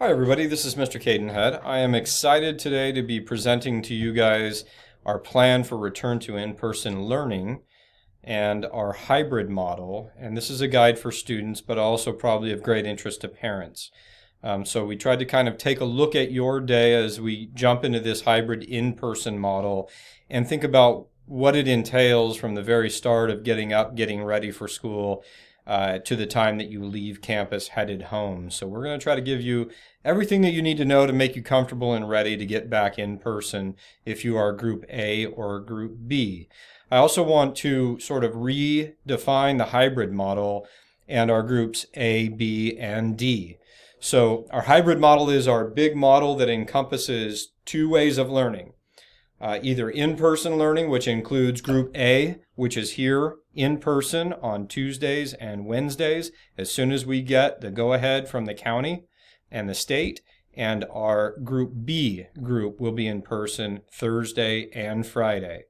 Hi, everybody. This is Mr. Cadenhead. I am excited today to be presenting to you guys our plan for return to in person learning and our hybrid model. And this is a guide for students, but also probably of great interest to parents. Um, so we tried to kind of take a look at your day as we jump into this hybrid in person model and think about what it entails from the very start of getting up, getting ready for school, uh, to the time that you leave campus headed home. So we're going to try to give you everything that you need to know to make you comfortable and ready to get back in person if you are group A or group B. I also want to sort of redefine the hybrid model and our groups A, B, and D. So our hybrid model is our big model that encompasses two ways of learning. Uh, either in-person learning, which includes group A, which is here in person on Tuesdays and Wednesdays as soon as we get the go ahead from the county and the state. And our Group B group will be in person Thursday and Friday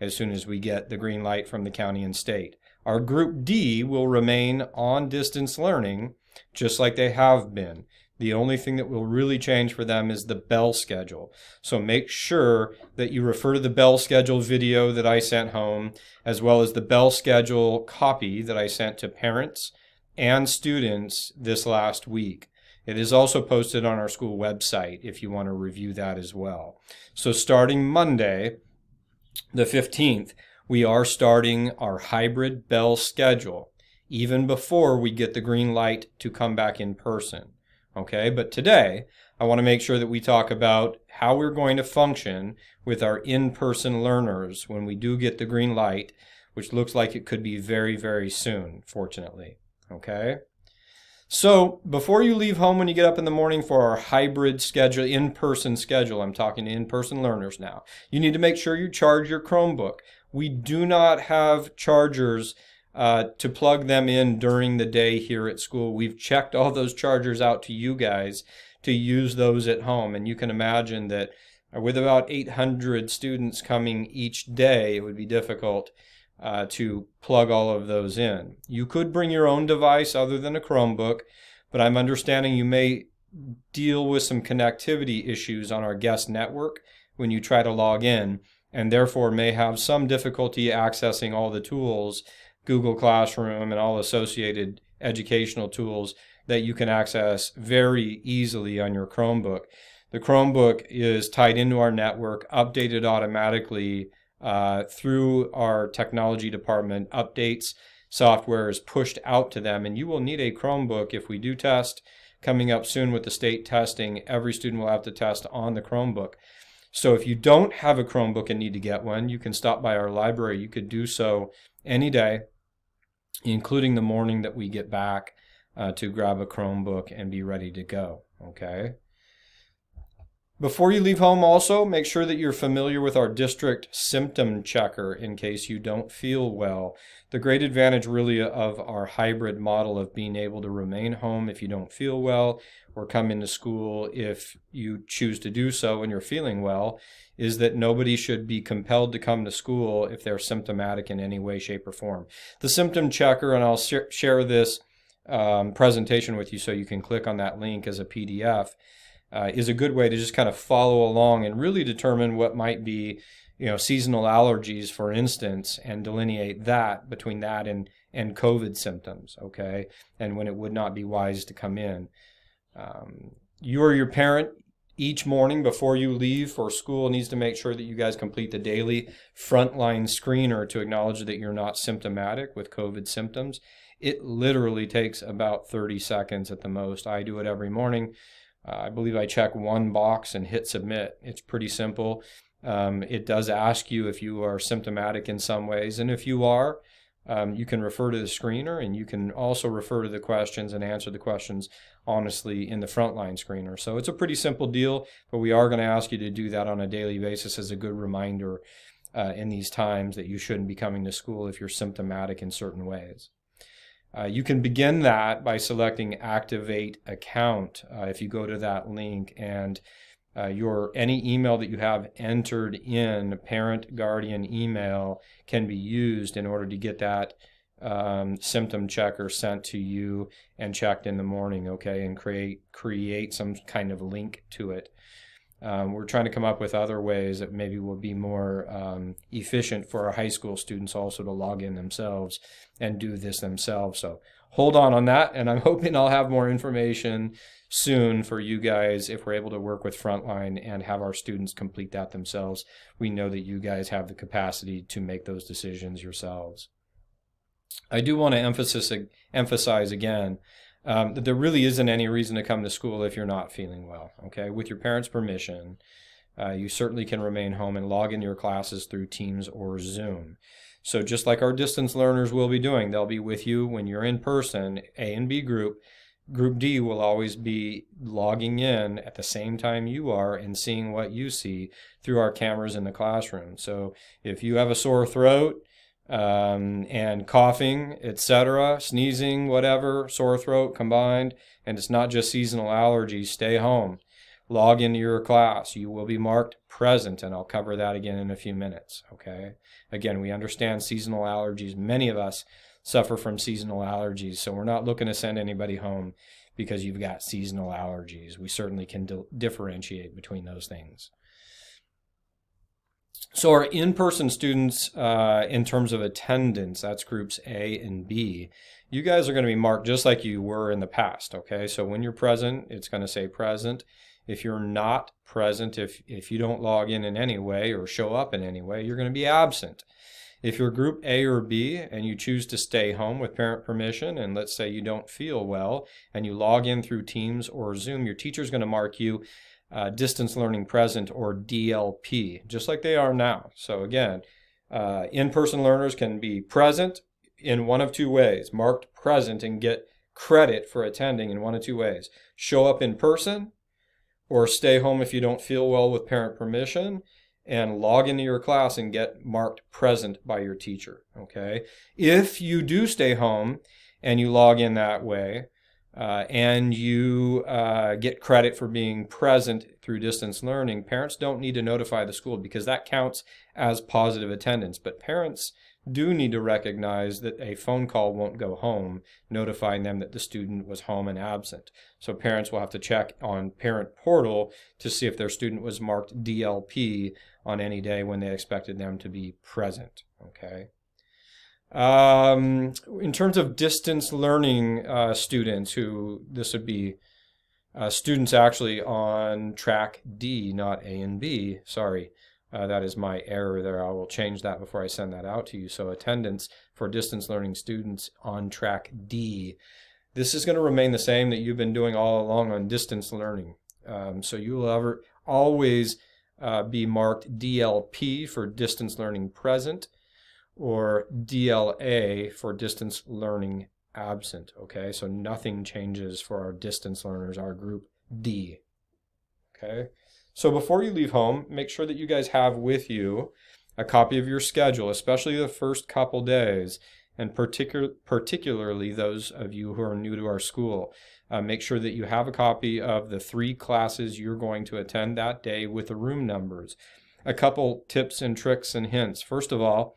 as soon as we get the green light from the county and state. Our Group D will remain on distance learning just like they have been. The only thing that will really change for them is the bell schedule. So make sure that you refer to the bell schedule video that I sent home, as well as the bell schedule copy that I sent to parents and students this last week. It is also posted on our school website if you want to review that as well. So starting Monday, the 15th, we are starting our hybrid bell schedule even before we get the green light to come back in person. Okay, but today I want to make sure that we talk about how we're going to function with our in-person learners when we do get the green light, which looks like it could be very, very soon, fortunately. Okay. So before you leave home when you get up in the morning for our hybrid schedule, in-person schedule, I'm talking to in-person learners now, you need to make sure you charge your Chromebook. We do not have chargers uh, to plug them in during the day here at school. We've checked all those chargers out to you guys to use those at home. And you can imagine that with about 800 students coming each day, it would be difficult uh, to plug all of those in. You could bring your own device other than a Chromebook, but I'm understanding you may deal with some connectivity issues on our guest network when you try to log in, and therefore may have some difficulty accessing all the tools Google Classroom and all associated educational tools that you can access very easily on your Chromebook. The Chromebook is tied into our network, updated automatically uh, through our technology department. Updates software is pushed out to them, and you will need a Chromebook if we do test coming up soon with the state testing. Every student will have to test on the Chromebook. So if you don't have a Chromebook and need to get one, you can stop by our library. You could do so any day including the morning that we get back uh, to grab a Chromebook and be ready to go. Okay. Before you leave home, also make sure that you're familiar with our district symptom checker in case you don't feel well. The great advantage, really, of our hybrid model of being able to remain home if you don't feel well or come into school if you choose to do so and you're feeling well is that nobody should be compelled to come to school if they're symptomatic in any way, shape, or form. The symptom checker, and I'll share this um, presentation with you so you can click on that link as a PDF uh, is a good way to just kind of follow along and really determine what might be, you know, seasonal allergies, for instance, and delineate that between that and and COVID symptoms. Okay, and when it would not be wise to come in. Um, you or your parent each morning before you leave for school needs to make sure that you guys complete the daily frontline screener to acknowledge that you're not symptomatic with COVID symptoms. It literally takes about 30 seconds at the most. I do it every morning. Uh, I believe I check one box and hit submit. It's pretty simple. Um, it does ask you if you are symptomatic in some ways, and if you are, um, you can refer to the screener and you can also refer to the questions and answer the questions honestly in the frontline screener. So it's a pretty simple deal, but we are going to ask you to do that on a daily basis as a good reminder uh, in these times that you shouldn't be coming to school if you're symptomatic in certain ways. Uh, you can begin that by selecting Activate Account uh, if you go to that link and uh, your any email that you have entered in parent guardian email can be used in order to get that um, symptom checker sent to you and checked in the morning, okay, and create create some kind of link to it. Um, we're trying to come up with other ways that maybe will be more um, efficient for our high school students also to log in themselves and do this themselves. So hold on on that, and I'm hoping I'll have more information soon for you guys if we're able to work with Frontline and have our students complete that themselves. We know that you guys have the capacity to make those decisions yourselves. I do want to emphasize, emphasize again um, that there really isn't any reason to come to school if you're not feeling well. Okay, with your parents' permission, uh, you certainly can remain home and log in your classes through Teams or Zoom. So just like our distance learners will be doing, they'll be with you when you're in person, A and B group. Group D will always be logging in at the same time you are and seeing what you see through our cameras in the classroom. So if you have a sore throat, um, and coughing, etc., sneezing, whatever, sore throat combined, and it's not just seasonal allergies, stay home. Log into your class. You will be marked present, and I'll cover that again in a few minutes. Okay. Again, we understand seasonal allergies. Many of us suffer from seasonal allergies, so we're not looking to send anybody home because you've got seasonal allergies. We certainly can differentiate between those things. So our in-person students, uh, in terms of attendance, that's groups A and B. You guys are going to be marked just like you were in the past, okay? So when you're present, it's going to say present. If you're not present, if, if you don't log in in any way or show up in any way, you're going to be absent. If you're group A or B and you choose to stay home with parent permission, and let's say you don't feel well and you log in through Teams or Zoom, your teacher is going to mark you uh, distance learning present or DLP, just like they are now. So again, uh, in-person learners can be present in one of two ways, marked present and get credit for attending in one of two ways. Show up in person or stay home if you don't feel well with parent permission and log into your class and get marked present by your teacher, okay? If you do stay home and you log in that way, uh, and you uh, get credit for being present through distance learning, parents don't need to notify the school because that counts as positive attendance. But parents do need to recognize that a phone call won't go home notifying them that the student was home and absent. So parents will have to check on parent portal to see if their student was marked DLP on any day when they expected them to be present. Okay. Um, in terms of distance learning uh, students, who this would be uh, students actually on track D, not A and B. Sorry, uh, that is my error there. I will change that before I send that out to you. So attendance for distance learning students on track D. This is going to remain the same that you've been doing all along on distance learning. Um, so you will ever always uh, be marked DLP for distance learning present or DLA for distance learning absent. Okay, so nothing changes for our distance learners, our group D. Okay, so before you leave home, make sure that you guys have with you a copy of your schedule, especially the first couple days, and particular, particularly those of you who are new to our school. Uh, make sure that you have a copy of the three classes you're going to attend that day with the room numbers. A couple tips and tricks and hints. First of all,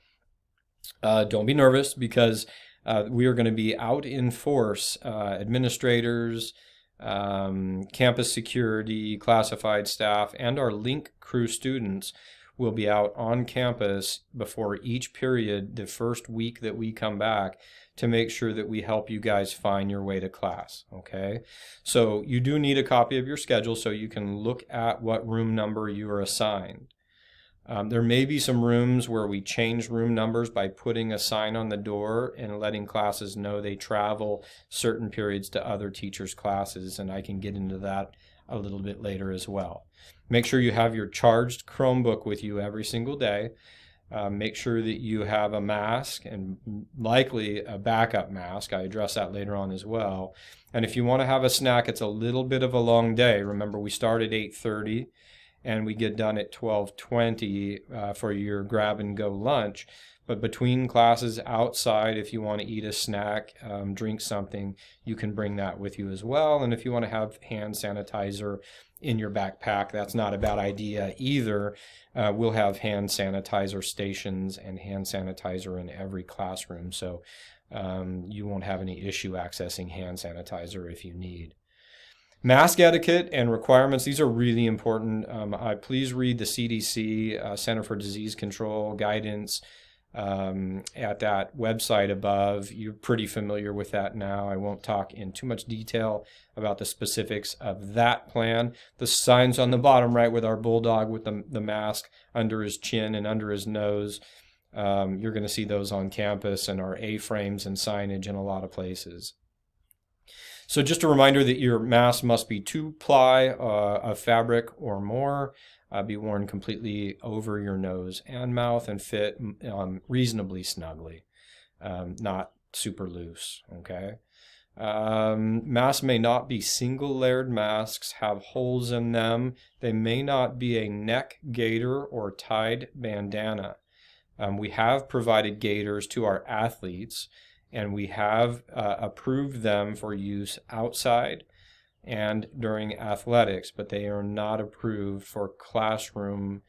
uh, don't be nervous because uh, we are going to be out in force. Uh, administrators, um, campus security, classified staff, and our link crew students will be out on campus before each period the first week that we come back to make sure that we help you guys find your way to class okay so you do need a copy of your schedule so you can look at what room number you are assigned um, there may be some rooms where we change room numbers by putting a sign on the door and letting classes know they travel certain periods to other teachers' classes, and I can get into that a little bit later as well. Make sure you have your charged Chromebook with you every single day. Uh, make sure that you have a mask and likely a backup mask. I address that later on as well. And if you want to have a snack, it's a little bit of a long day. Remember, we start at 8:30 and we get done at 12:20 uh, for your grab and go lunch. But between classes outside, if you want to eat a snack, um, drink something, you can bring that with you as well. And if you want to have hand sanitizer in your backpack, that's not a bad idea either. Uh, we'll have hand sanitizer stations and hand sanitizer in every classroom. So um, you won't have any issue accessing hand sanitizer if you need. Mask etiquette and requirements, these are really important. Um, I, please read the CDC, uh, Center for Disease Control guidance um, at that website above. You're pretty familiar with that now. I won't talk in too much detail about the specifics of that plan. The signs on the bottom right with our bulldog with the, the mask under his chin and under his nose. Um, you're going to see those on campus and our A-frames and signage in a lot of places. So just a reminder that your mask must be two ply uh, of fabric or more, uh, be worn completely over your nose and mouth and fit um, reasonably snugly, um, not super loose, okay? Um, masks may not be single layered masks, have holes in them. They may not be a neck gaiter or tied bandana. Um, we have provided gaiters to our athletes and we have uh, approved them for use outside and during athletics, but they are not approved for classroom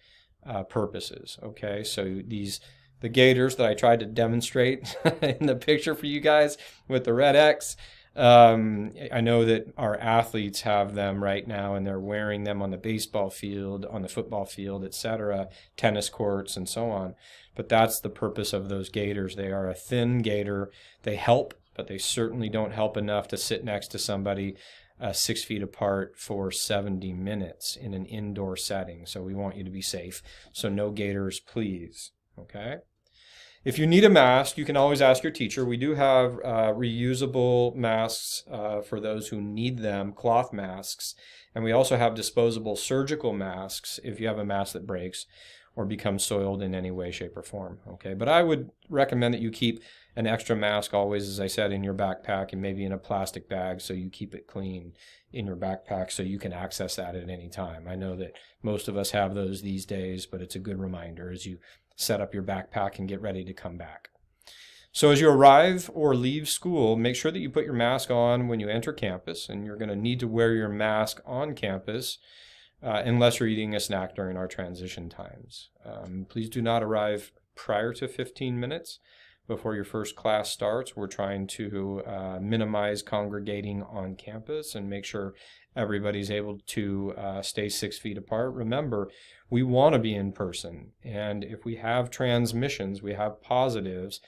uh, purposes. Okay, so these the gaiters that I tried to demonstrate in the picture for you guys with the red X. Um, I know that our athletes have them right now, and they're wearing them on the baseball field, on the football field, etc., tennis courts, and so on. But that's the purpose of those gaiters. They are a thin gaiter. They help, but they certainly don't help enough to sit next to somebody uh, six feet apart for 70 minutes in an indoor setting. So we want you to be safe. So no gaiters, please. Okay. If you need a mask, you can always ask your teacher. We do have uh, reusable masks uh, for those who need them, cloth masks. And we also have disposable surgical masks if you have a mask that breaks or becomes soiled in any way, shape, or form. Okay, but I would recommend that you keep an extra mask always, as I said, in your backpack and maybe in a plastic bag so you keep it clean in your backpack so you can access that at any time. I know that most of us have those these days, but it's a good reminder as you set up your backpack and get ready to come back. So as you arrive or leave school, make sure that you put your mask on when you enter campus, and you're going to need to wear your mask on campus uh, unless you're eating a snack during our transition times. Um, please do not arrive prior to 15 minutes before your first class starts. We're trying to uh, minimize congregating on campus and make sure everybody's able to uh, stay six feet apart. Remember, we want to be in person. And if we have transmissions, we have positives,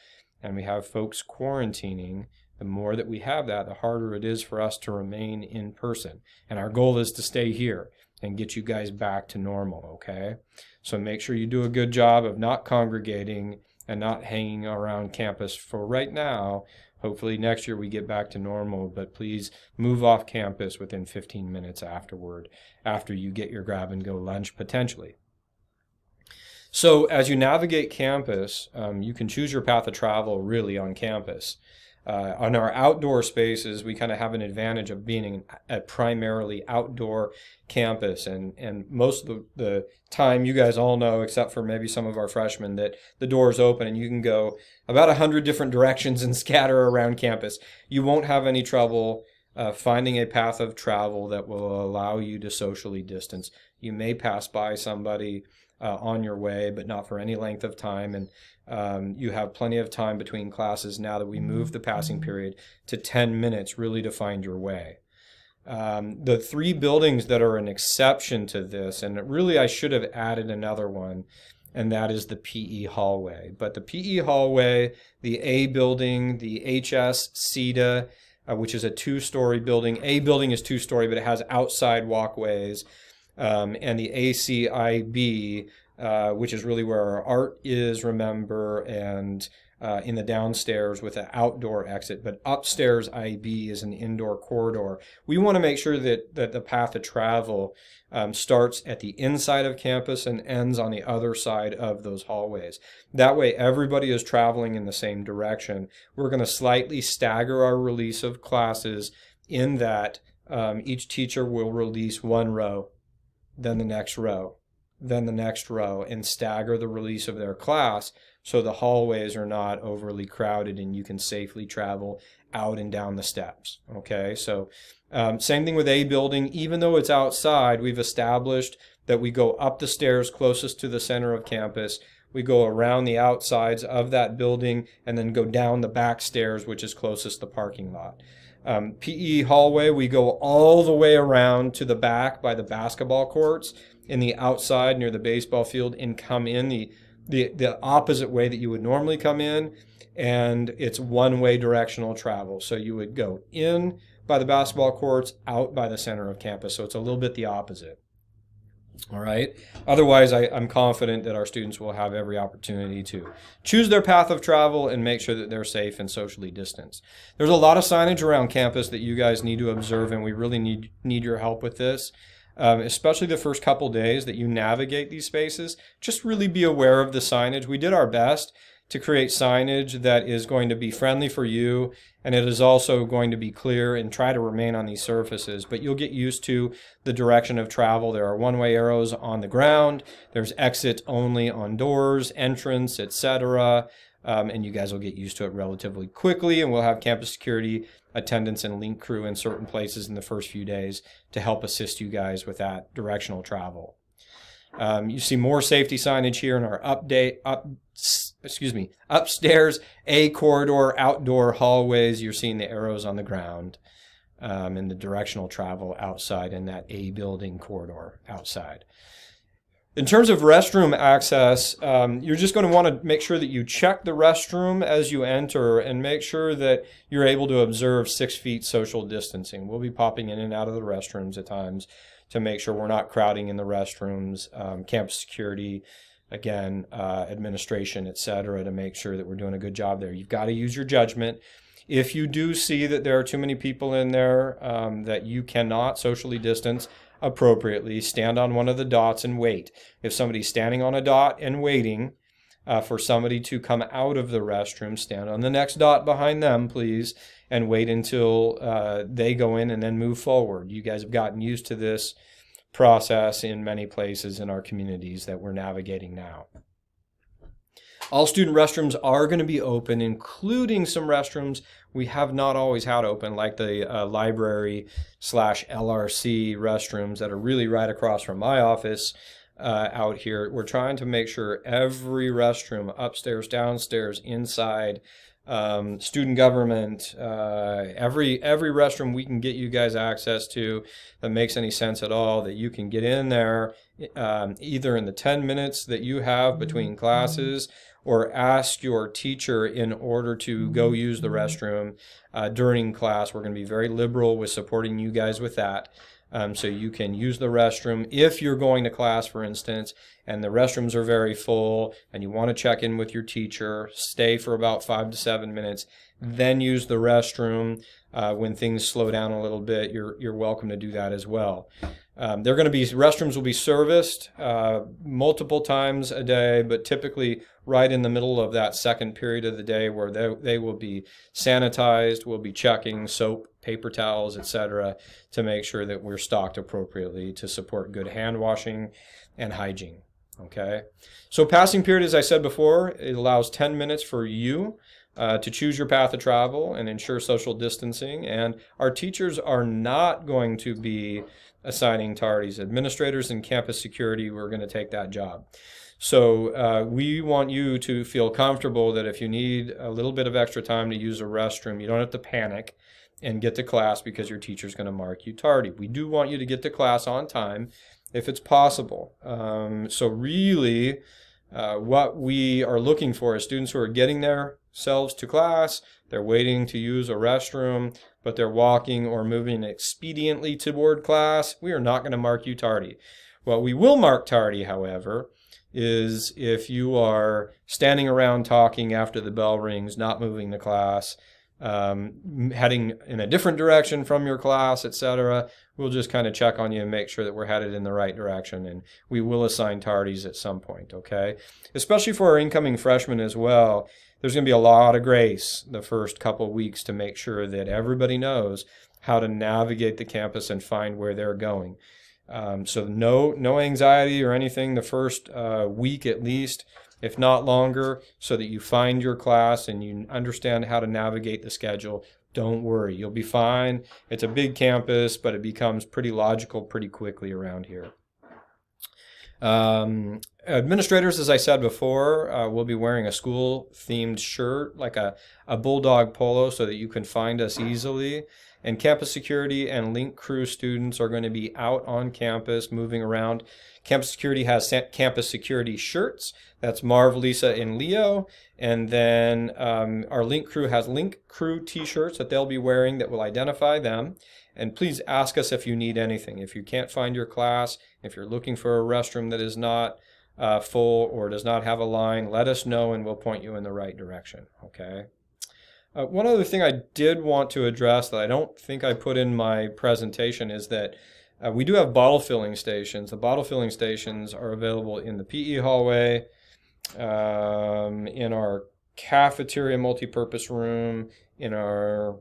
and we have folks quarantining, the more that we have that, the harder it is for us to remain in person. And our goal is to stay here and get you guys back to normal, okay? So make sure you do a good job of not congregating and not hanging around campus for right now. Hopefully next year we get back to normal, but please move off campus within 15 minutes afterward, after you get your grab and go lunch potentially. So as you navigate campus, um, you can choose your path of travel really on campus. Uh, on our outdoor spaces, we kind of have an advantage of being a primarily outdoor campus. And, and most of the, the time, you guys all know, except for maybe some of our freshmen, that the doors open and you can go about a hundred different directions and scatter around campus. You won't have any trouble uh, finding a path of travel that will allow you to socially distance. You may pass by somebody uh, on your way, but not for any length of time. And um, you have plenty of time between classes now that we move the passing period to 10 minutes really to find your way. Um, the three buildings that are an exception to this, and really I should have added another one, and that is the PE hallway. But the PE hallway, the A building, the HS CETA, uh, which is a two-story building. A building is two-story, but it has outside walkways um, and the ACIB, uh, which is really where our art is, remember, and uh, in the downstairs with an outdoor exit, but upstairs IB is an indoor corridor. We want to make sure that, that the path of travel um, starts at the inside of campus and ends on the other side of those hallways. That way, everybody is traveling in the same direction. We're going to slightly stagger our release of classes in that um, each teacher will release one row then the next row, then the next row, and stagger the release of their class so the hallways are not overly crowded and you can safely travel out and down the steps. Okay, so um, same thing with A building. Even though it's outside, we've established that we go up the stairs closest to the center of campus. we go around the outsides of that building and then go down the back stairs, which is closest to the parking lot. Um, PE hallway, we go all the way around to the back by the basketball courts in the outside near the baseball field and come in the, the, the opposite way that you would normally come in. And it's one way directional travel. So you would go in by the basketball courts, out by the center of campus. So it's a little bit the opposite. All right. Otherwise, I, am confident that our students will have every opportunity to choose their path of travel and make sure that they're safe and socially distanced. There's a lot of signage around campus that you guys need to observe, and we really need need your help with this. Um, especially the first couple days that you navigate these spaces. Just really be aware of the signage. We did our best to create signage that is going to be friendly for you and it is also going to be clear and try to remain on these surfaces. But you'll get used to the direction of travel. There are one-way arrows on the ground. There's exit only on doors entrance etc um, and you guys will get used to it relatively quickly and we'll have campus security attendants and link crew in certain places in the first few days to help assist you guys with that directional travel. Um, you see more safety signage here in our update, up, excuse me, upstairs, A corridor, outdoor hallways. You're seeing the arrows on the ground um, and the directional travel outside in that A building corridor outside. In terms of restroom access, um, you're just going to want to make sure that you check the restroom as you enter and make sure that you're able to observe six feet social distancing. We'll be popping in and out of the restrooms at times to make sure we're not crowding in the restrooms, um, campus security, again, uh, administration, et cetera, to make sure that we're doing a good job there. You've got to use your judgment. If you do see that there are too many people in there um, that you cannot socially distance appropriately, stand on one of the dots and wait. If somebody's standing on a dot and waiting, uh, for somebody to come out of the restroom, stand on the next dot behind them, please, and wait until uh, they go in and then move forward. You guys have gotten used to this process in many places in our communities that we're navigating now. All student restrooms are going to be open, including some restrooms we have not always had open, like the uh, library slash LRC restrooms that are really right across from my office uh, out here. We're trying to make sure every restroom, upstairs, downstairs, inside, um, student government, uh, every every restroom we can get you guys access to that makes any sense at all, that you can get in there um, either in the 10 minutes that you have between classes or ask your teacher in order to go use the restroom uh, during class. We're going to be very liberal with supporting you guys with that. Um, so you can use the restroom if you're going to class, for instance, and the restrooms are very full and you want to check in with your teacher, stay for about five to seven minutes, then use the restroom. Uh, when things slow down a little bit, you're, you're welcome to do that as well. Um, they're going to be restrooms will be serviced uh, multiple times a day, but typically right in the middle of that second period of the day where they, they will be sanitized. We'll be checking soap, paper towels, etc., to make sure that we're stocked appropriately to support good hand washing and hygiene. Okay, so passing period, as I said before, it allows 10 minutes for you uh, to choose your path of travel and ensure social distancing. And our teachers are not going to be assigning tardies. Administrators and campus security, we're going to take that job. So uh, we want you to feel comfortable that if you need a little bit of extra time to use a restroom, you don't have to panic and get to class because your teacher's going to mark you tardy. We do want you to get to class on time if it's possible. Um, so really, uh, what we are looking for is students who are getting themselves to class, they're waiting to use a restroom, but they're walking or moving expediently toward class, we are not going to mark you tardy. What we will mark tardy, however, is if you are standing around talking after the bell rings, not moving to class, um, heading in a different direction from your class, etc. We'll just kind of check on you and make sure that we're headed in the right direction, and we will assign tardies at some point, okay? Especially for our incoming freshmen as well there's going to be a lot of grace the first couple weeks to make sure that everybody knows how to navigate the campus and find where they're going. Um, so no no anxiety or anything the first uh, week at least, if not longer, so that you find your class and you understand how to navigate the schedule. Don't worry, you'll be fine. It's a big campus, but it becomes pretty logical pretty quickly around here. Um, administrators, as I said before, uh, will be wearing a school themed shirt, like a, a bulldog polo, so that you can find us easily. And campus security and link crew students are going to be out on campus moving around. Campus security has campus security shirts. That's Marv, Lisa, and Leo. And then um, our link crew has link crew t-shirts that they'll be wearing that will identify them. And please ask us if you need anything. If you can't find your class, if you're looking for a restroom that is not uh, full or does not have a line, let us know and we'll point you in the right direction. Okay. Uh, one other thing I did want to address that I don't think I put in my presentation is that uh, we do have bottle filling stations. The bottle filling stations are available in the PE hallway, um, in our cafeteria multi-purpose room, in our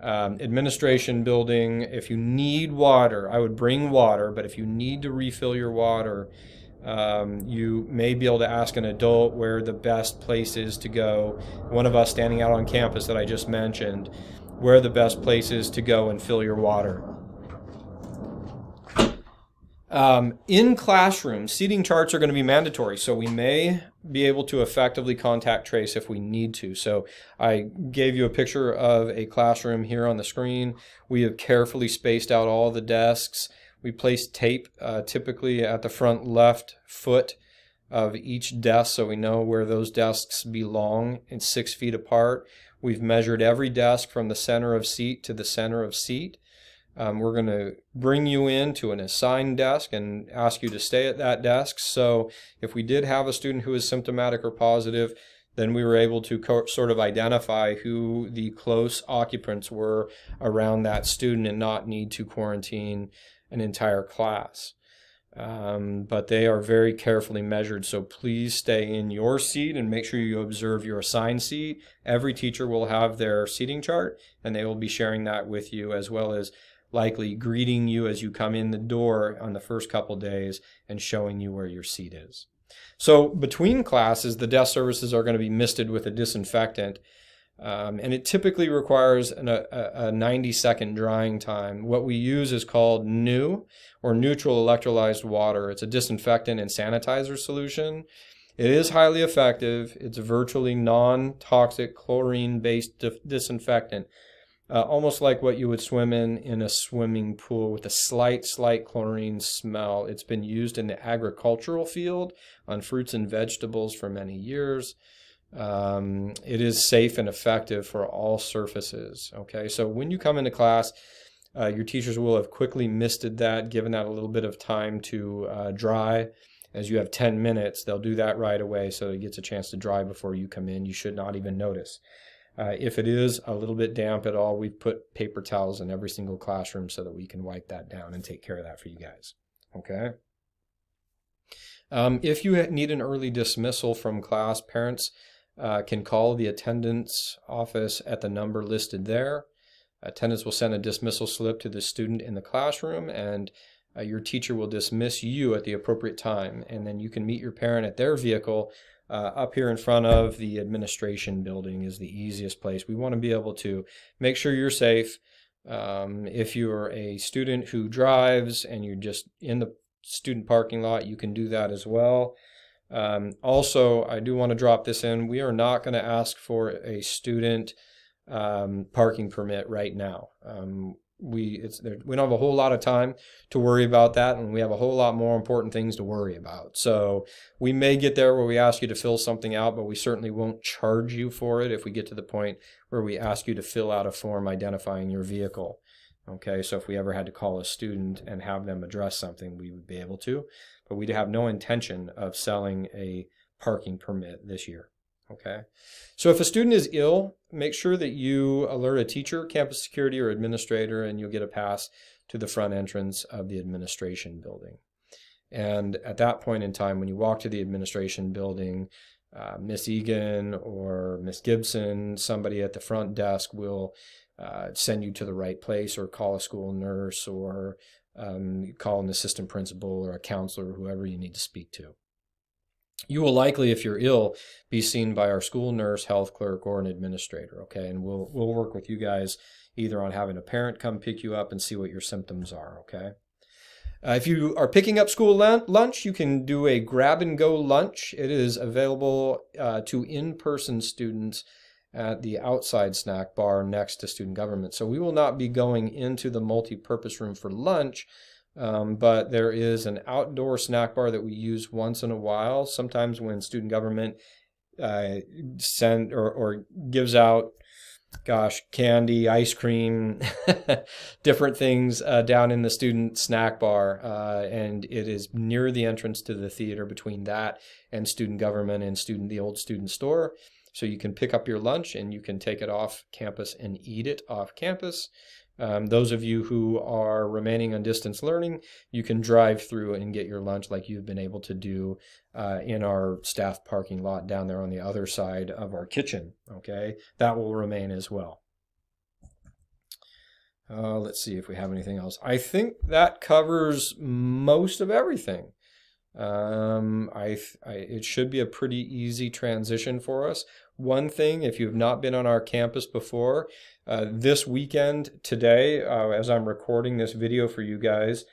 um, administration building. If you need water, I would bring water, but if you need to refill your water, um, you may be able to ask an adult where the best place is to go. One of us standing out on campus that I just mentioned, where the best place is to go and fill your water. Um, in classrooms, seating charts are going to be mandatory, so we may be able to effectively contact trace if we need to. So I gave you a picture of a classroom here on the screen. We have carefully spaced out all the desks. We place tape uh, typically at the front left foot of each desk so we know where those desks belong and six feet apart. We've measured every desk from the center of seat to the center of seat. Um, we're going to bring you in to an assigned desk and ask you to stay at that desk. So if we did have a student who is symptomatic or positive, then we were able to sort of identify who the close occupants were around that student and not need to quarantine an entire class. Um, but they are very carefully measured. So please stay in your seat and make sure you observe your assigned seat. Every teacher will have their seating chart and they will be sharing that with you as well as likely greeting you as you come in the door on the first couple days and showing you where your seat is. So between classes, the desk surfaces are going to be misted with a disinfectant um, and it typically requires an, a, a 90 second drying time. What we use is called NEW or neutral electrolyzed water. It's a disinfectant and sanitizer solution. It is highly effective. It's a virtually non-toxic chlorine-based disinfectant, uh, almost like what you would swim in in a swimming pool with a slight, slight chlorine smell. It's been used in the agricultural field on fruits and vegetables for many years. Um, it is safe and effective for all surfaces. Okay, so when you come into class, uh, your teachers will have quickly misted that, given that a little bit of time to uh, dry. As you have 10 minutes, they'll do that right away so it gets a chance to dry before you come in. You should not even notice. Uh, if it is a little bit damp at all, we've put paper towels in every single classroom so that we can wipe that down and take care of that for you guys. Okay? Um, if you need an early dismissal from class, parents uh, can call the attendance office at the number listed there. Attendance will send a dismissal slip to the student in the classroom and uh, your teacher will dismiss you at the appropriate time and then you can meet your parent at their vehicle uh, up here in front of the administration building is the easiest place. We want to be able to make sure you're safe. Um, if you're a student who drives and you're just in the student parking lot, you can do that as well. Um, also, I do want to drop this in. We are not going to ask for a student um, parking permit right now. Um, we we don't have a whole lot of time to worry about that, and we have a whole lot more important things to worry about. So we may get there where we ask you to fill something out, but we certainly won't charge you for it if we get to the point where we ask you to fill out a form identifying your vehicle. Okay, so if we ever had to call a student and have them address something, we would be able to but we have no intention of selling a parking permit this year. Okay. So if a student is ill, make sure that you alert a teacher, campus security, or administrator, and you'll get a pass to the front entrance of the administration building. And at that point in time, when you walk to the administration building, uh, Miss Egan or Miss Gibson, somebody at the front desk will uh, send you to the right place or call a school nurse or um, call an assistant principal or a counselor or whoever you need to speak to. You will likely, if you're ill, be seen by our school nurse, health clerk, or an administrator. Okay, and we'll we'll work with you guys either on having a parent come pick you up and see what your symptoms are. Okay. Uh, if you are picking up school lunch, you can do a grab and go lunch. It is available uh, to in person students at the outside snack bar next to student government. So we will not be going into the multi purpose room for lunch. Um, but there is an outdoor snack bar that we use once in a while. Sometimes when student government uh, send or, or gives out gosh, candy, ice cream, different things uh, down in the student snack bar. Uh, and it is near the entrance to the theater between that and student government and student the old student store. So you can pick up your lunch and you can take it off campus and eat it off campus. Um, those of you who are remaining on distance learning, you can drive through and get your lunch like you've been able to do uh, in our staff parking lot down there on the other side of our kitchen. Okay, that will remain as well. Uh, let's see if we have anything else. I think that covers most of everything. Um, I, I, it should be a pretty easy transition for us. One thing, if you've not been on our campus before, uh, this weekend today, uh, as I'm recording this video for you guys,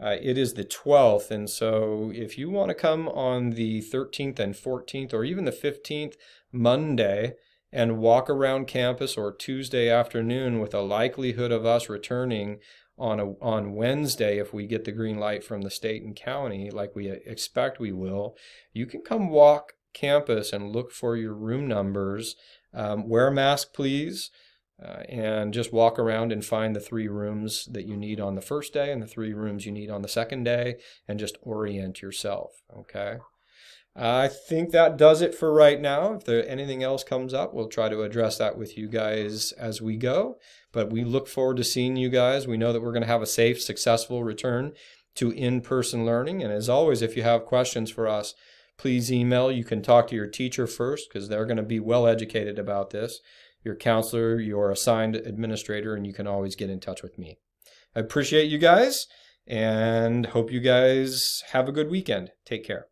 uh, it is the 12th, and so if you want to come on the 13th and 14th, or even the 15th, Monday, and walk around campus or Tuesday afternoon with a likelihood of us returning on a, on Wednesday if we get the green light from the state and county like we expect we will, you can come walk campus and look for your room numbers. Um, wear a mask, please. Uh, and just walk around and find the three rooms that you need on the first day and the three rooms you need on the second day and just orient yourself okay I think that does it for right now. If there anything else comes up, we'll try to address that with you guys as we go. But we look forward to seeing you guys. We know that we're going to have a safe, successful return to in-person learning. And as always, if you have questions for us, please email. You can talk to your teacher first because they're going to be well educated about this your counselor, your assigned administrator, and you can always get in touch with me. I appreciate you guys and hope you guys have a good weekend. Take care.